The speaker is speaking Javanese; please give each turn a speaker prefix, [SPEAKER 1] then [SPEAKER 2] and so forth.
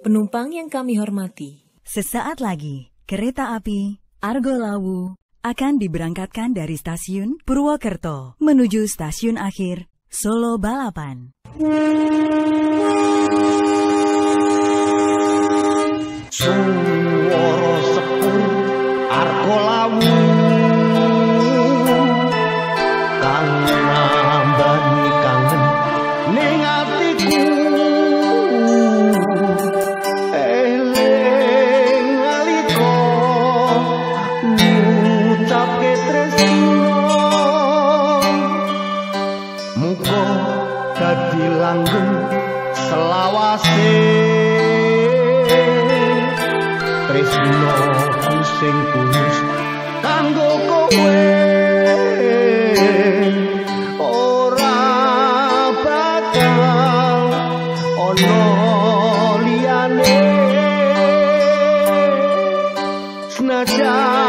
[SPEAKER 1] Penumpang yang kami hormati,
[SPEAKER 2] sesaat lagi kereta api Argo Lawu akan diberangkatkan dari stasiun Purwokerto menuju stasiun akhir Solo Balapan.
[SPEAKER 3] manggung selawase. Tresno sing kulus kanggo kowe. Ora bakal ono liyane. Senajan